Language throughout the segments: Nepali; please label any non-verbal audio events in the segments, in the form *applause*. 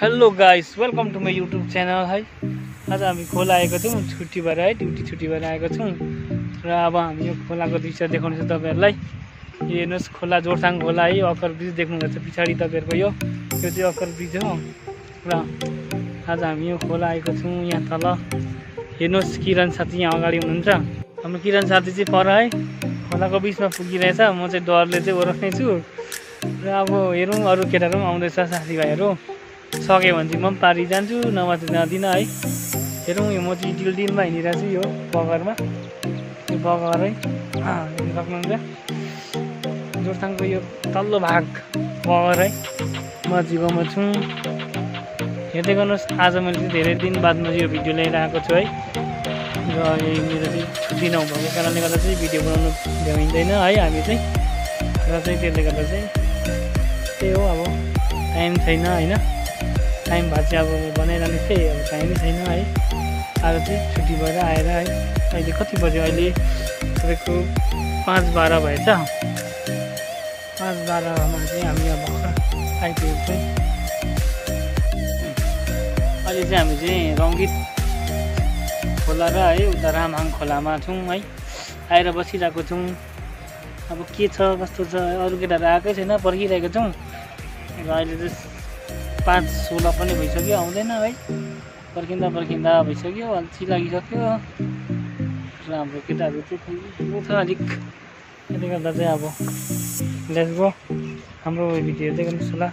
Hello guys welcome to my YouTube channel है आज हामी खोला आएको छौँ छुट्टी भएर है ड्युटी छुट्टी भएर आएको छौँ। र अब हामी यो खोलाको दृश्य देखाउनेछौँ तपाईँहरूलाई यो हेर्नुहोस् खोला जोरथाङ खोला है। अकर ब्रिज देख्नुहुँदैछ पछाडि तपाईँहरूको यो यो चाहिँ अकर ब्रिज हो। र आज हामी यो खोला आएको छौँ यहाँ तल। हेर्नुहोस् किरण साथी यहाँ अगाडि हुनुहुन्छ। हाम्रो किरण साथी चाहिँ पर है। खोलाको बिचमा पुगिरहेछ। म चाहिँ डरले चाहिँ ओर्ने छु र अब हेरौँ अरू केटाहरू पनि आउँदैछ साथीभाइहरू। सक्यो भने चाहिँ म पनि पारी जान्छु नभए चाहिँ जाँदिनँ है। हेरौँ यो म चाहिँ डिल डिलमा हिँडिरहेको छु यो बगरमा। यो बगर है हेर्नु सक्नुहुन्छ। जोरथाङको यो तल्लो भाग बगर है म जिगाउमा छु। हेर्दै गर्नुहोस् आज मैले चाहिँ धेरै दिन बादमा यो भिडियो आएको छु है। र यही मेरो चाहिँ छुट्टी नभएको कारणले गर्दा चाहिँ भिडियो बनाउनु भ्याइँदैन है हामी चाहिँ। र चाहिँ त्यसले गर्दा चाहिँ त्यही हो अब टाइम छैन होइन। टाइम भए चाहिँ अब बनाइरहने थिएँ अब टाइमै छैन है। आज चाहिँ छुट्टी भएर आएर है अहिले कति बज्यो अहिले? तपाईँको पाँच बाह्र भएछ पाँच बाह्रमा चाहिँ हामी अब आइपुगेको अहिले चाहिँ हामी चाहिँ रङ्गित खोला र है उता रामहाङ खोलामा छौँ है। आएर बसिरहेको छौँ। अब के छ कस्तो छ अरू केटाहरू आएकै छैन पर्खिरहेको छौँ। र अहिले चाहिँ पाँच सोह्र पनि भइसक्यो आउँदैन है पर्खिँदा पर्खिँदा भइसक्यो अल्छी लागिसक्यो। र हाम्रो केटाहरू चाहिँ छ अलिक। त्यसले गर्दा चाहिँ अब लेट्स गो हाम्रो भिडियो गर्नुहोस् होला।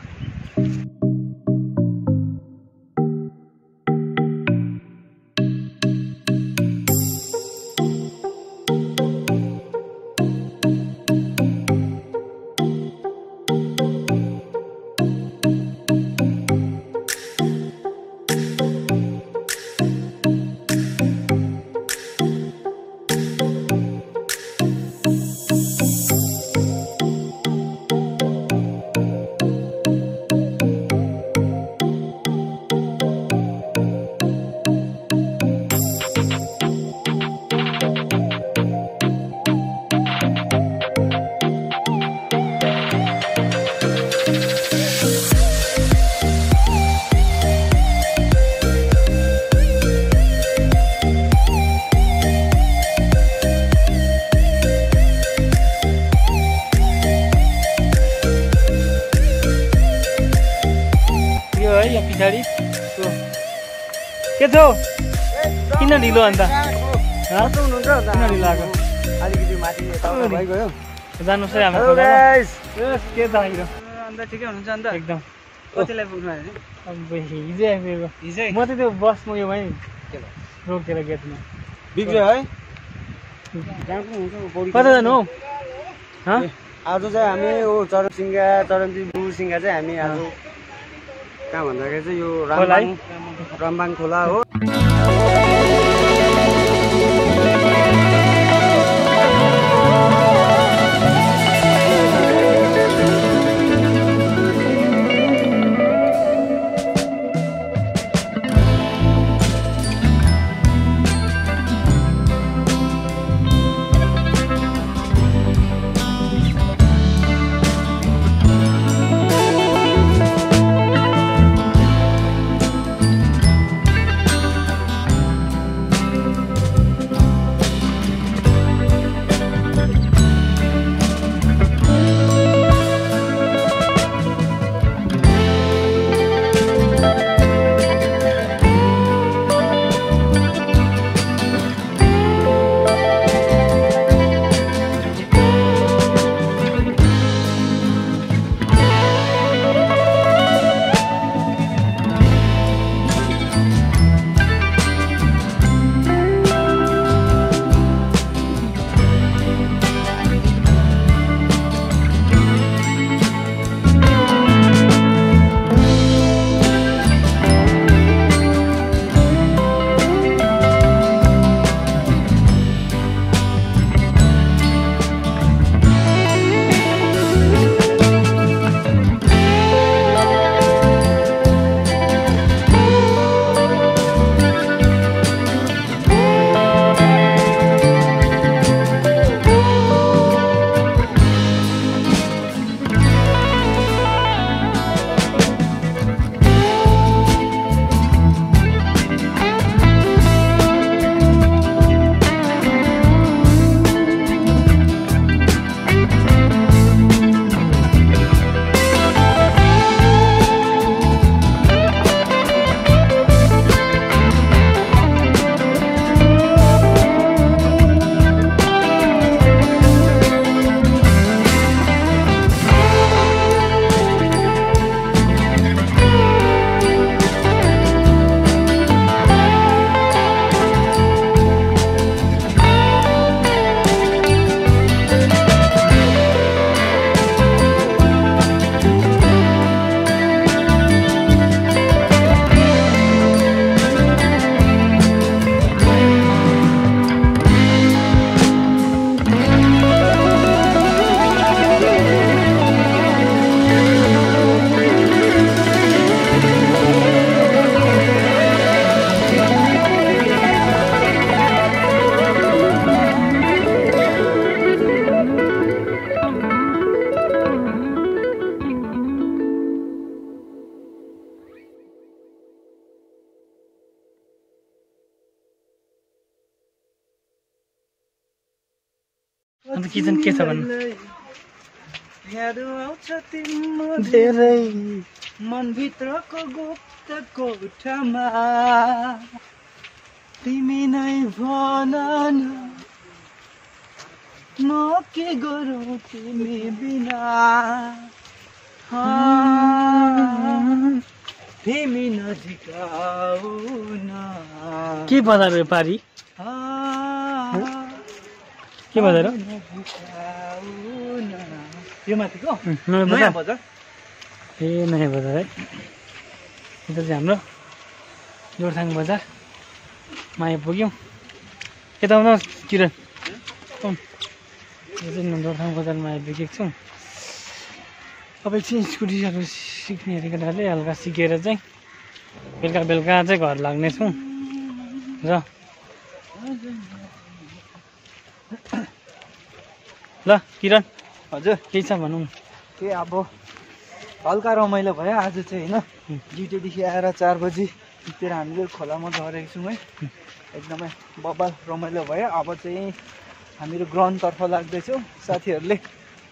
है यो पछाडि। के छ? हौ? किन ढिलो अन्त? किन ढिलो? आएको जानुहोस् है हाम्रो के अन्त ठिकै हुनुहुन्छ अन्त? एकदम। कतिलाई पुग्नु अब हिजै आइपुगेको। हिजै? म त त्यो बसमा यो भाइ? रोकेर गेटमा। बिग्रियो है? कता जानु हौ? हँ? ए, आज चाहिँ हामी चाहिँ हामी आज कहाँ भन्दाखेरि चाहिँ यो रामबाङ खोला हो। किचन के छ भन्नु धेरै मनभित्रको गुप्त कोठामा तिमी नै भन म के गरौँ तिमी बिना? तिमी नजिक के बजार पारी? के बजार न। यो माथिको? नयाँ बजार। बजार? ए नयाँ बजार है। यता चाहिँ हाम्रो जोरथाङ बजारमा आइपुग्यौँ यता आउनुहोस् किरण। यो चाहिँ म जोरथाङ बजारमा आइपुगेको छौँ। अब एकछिन स्कुटीहरू सिक्नेहरू केटाहरूले हल्का सिकेर चाहिँ बेलुका बेलुका चाहिँ घर लाग्नेछौँ। र ल किरण। हजुर। केही छ भनौँ। के अब हल्का रमाइलो भयो। आज चाहिँ होइन ड्युटीदेखि आएर चार बजीतिर हामीले खोलामा झरेको छौँ है। एकदमै बब्बल रमाइलो भयो। अब चाहिँ हामीहरू ग्राउन्डतर्फ लाग्दैछौँ। साथीहरूले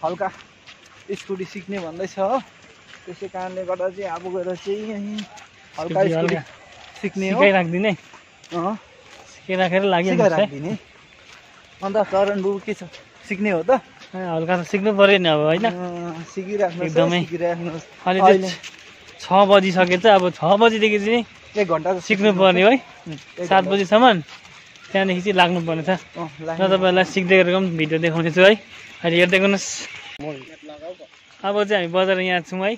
हल्का स्कुटी सिक्ने भन्दैछ हो। त्यसै कारणले गर्दा चाहिँ अब गएर चाहिँ हल्का स्कुटी सिक्ने हो। सिकाइराखिदिने। अँ, सिकाइराखेर लाग्यो नि है। सिकाइराखिदिने अन्त चरण बुबु के छ? सिक्ने हो त? हल्का त सिक्नु पऱ्यो नि अब होइन? एकदमै। अहिले छ बजिसके चाहिँ अब छ बजीदेखि चाहिँ एक घन्टा जस्तो सिक्नु पर्ने है सात। बजीसम्म त्यहाँदेखि चाहिँ लाग्नु पर्ने छ। र। तपाईँहरूलाई सिक्दै गरेको पनि भिडियो देखाउने छु है। अहिले हेर्दै गर्नुहोस्। अब चाहिँ हामी बजार यहाँ छौँ है।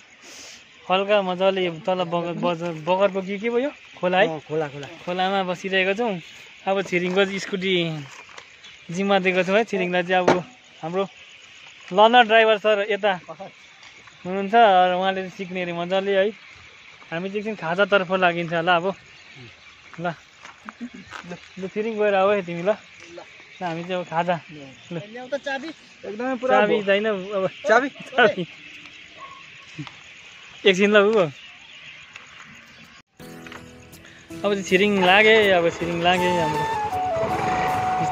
हल्का मजाले यो तल बगर बजार बगरको के के भयो? खोला है। खोला खोला। खोलामा बसिरहेको छौँ। अब छिरिङको स्कुटी जिम्मा दिएको छौँ है छिरिङलाई चाहिँ अब हाम्रो लनर ड्राइभर सर यता हुनुहुन्छ र उहाँले सिक्ने अरे मजाले है। हामी चाहिँ एकछिन खाजातर्फ लागिन्छ होला अब। ल ल लु छिरिङ गएर आऊ है तिमी ल। ल हामी चाहिँ अब खाजा ल। एकदमै चाबी छैन अब चाबी? चाबी। एकछिन ल अब चाहिँ छिरिङ लागे अब छिरिङ लागे हाम्रो।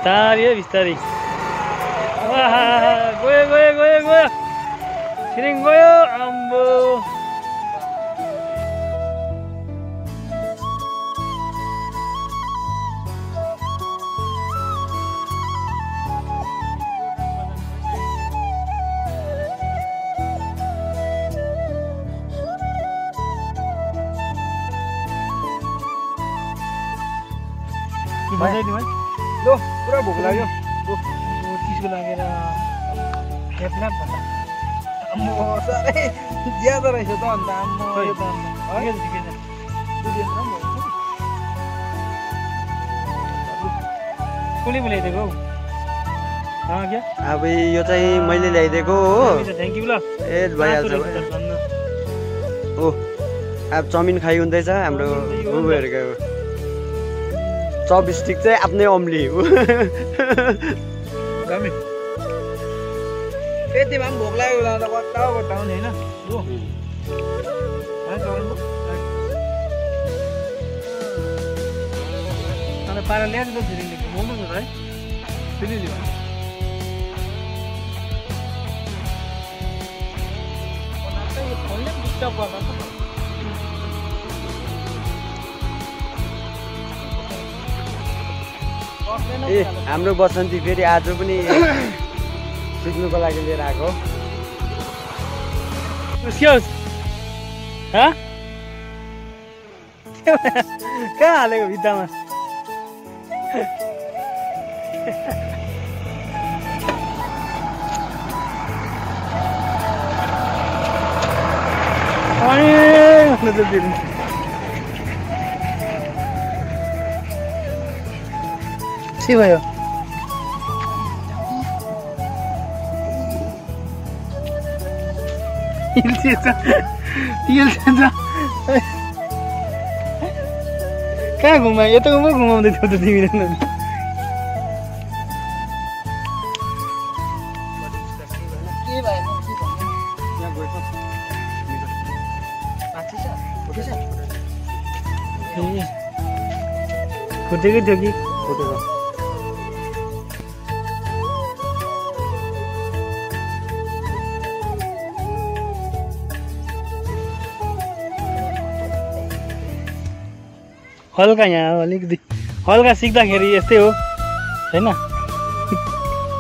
Tabii istedik. Eh, Vah, goya goya goya goya. Şirin goya ambu. ambo. mana di mana? Loh. पुरा भोक लाग्यो। चिसो लागेर हेप्लाप भन्दा आम्मो, साह्रै ज्यादा रहेछ त अन्त आम्मो। कसले ल्याइदिएको हौ। क्या अब यो चाहिँ मैले ल्याइदिएको हो। थ्याङ्क यू ल। ए भइहाल्छ। ओ अब चाउमिन खाइ हुँदैछ हाम्रो बुबुहरूको चपस्टिक चाहिँ आफ्नै अम्ली पनि भोक लाग्यो त होइन? पारा त ल्याएको मोमो छ त है फेरि ए हाम्रो बसन्ती फेरि आज पनि *coughs* सिक्नुको लागि लिएर आएको *laughs* कहाँ हालेको भित्तामा? अरे, *laughs* के भयो कहाँ घुमायो यता पो घुमाउँदै थियौ त तिमीले फुटेकै थियो कि हल्का यहाँ अलिकति हल्का सिक्दाखेरि यस्तै हो होइन?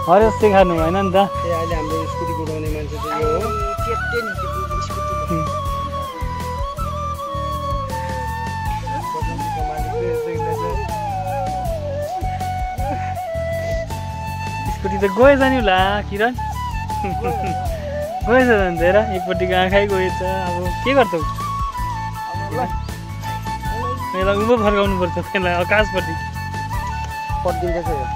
हरेस सिकाउनु भएन नि त। ए अहिले हाम्रो स्कुटी कुदाउने मान्छे चाहिँ यो हो। त गएछ नि होला किरण। गएछ भने हेर एकपट्टिको आँखै गएछ अब के ल यसलाई उँभो फर्काउनु पर्छ त्यसलाई आकाशपट्टि यो